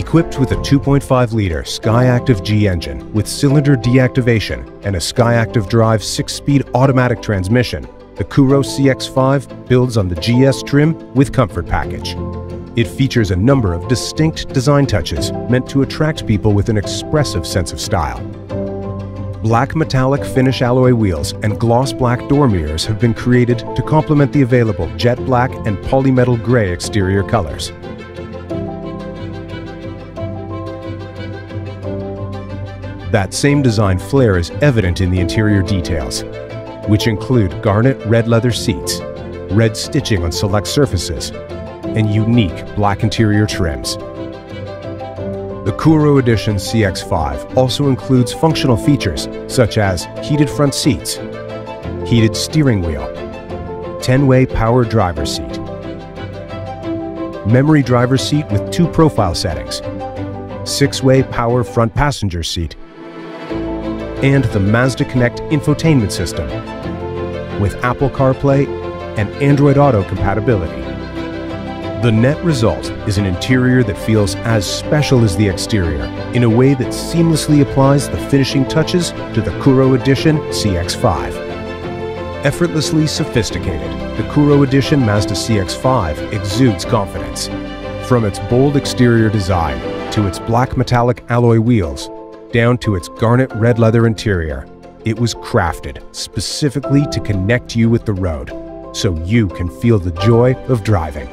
Equipped with a 2.5-liter Skyactiv G engine with cylinder deactivation and a Skyactiv Drive 6-speed automatic transmission, the Kuro CX-5 builds on the GS trim with comfort package. It features a number of distinct design touches meant to attract people with an expressive sense of style. Black metallic finish alloy wheels and gloss black door mirrors have been created to complement the available jet black and polymetal gray exterior colors. That same design flair is evident in the interior details, which include garnet red leather seats, red stitching on select surfaces, and unique black interior trims. The Kuro Edition CX-5 also includes functional features such as heated front seats, heated steering wheel, 10-way power driver seat, memory driver seat with two profile settings, 6-way power front passenger seat, and the Mazda Connect infotainment system with Apple CarPlay and Android Auto compatibility. The net result is an interior that feels as special as the exterior in a way that seamlessly applies the finishing touches to the Kuro Edition CX-5. Effortlessly sophisticated, the Kuro Edition Mazda CX-5 exudes confidence. From its bold exterior design to its black metallic alloy wheels, down to its garnet red leather interior, it was crafted specifically to connect you with the road so you can feel the joy of driving.